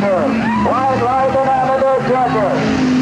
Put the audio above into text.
Judges. Wide and amateur Judges.